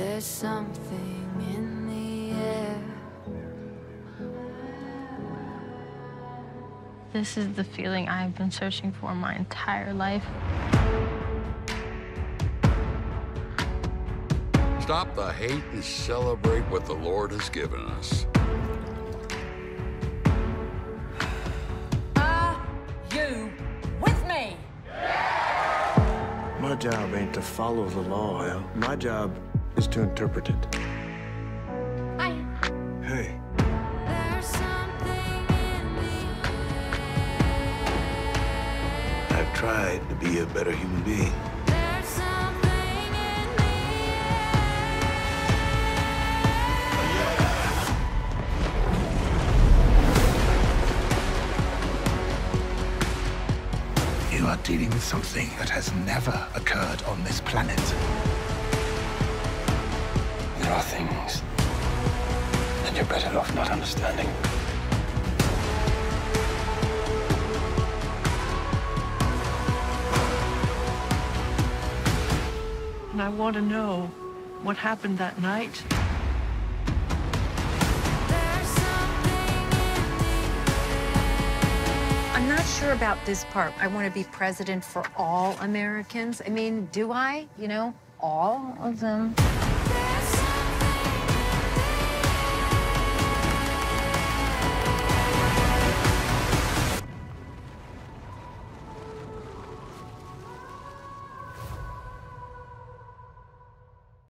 There's something in the air. This is the feeling I've been searching for my entire life. Stop the hate and celebrate what the Lord has given us. Are you with me? My job ain't to follow the law, Al. My job is to interpret it. Hi. Hey, There's something in the I've tried to be a better human being. There's something in the You are dealing with something that has never occurred on this planet. There are things that you're better off not understanding. And I want to know what happened that night. There's something in the I'm not sure about this part. I want to be president for all Americans. I mean, do I? You know, all of them?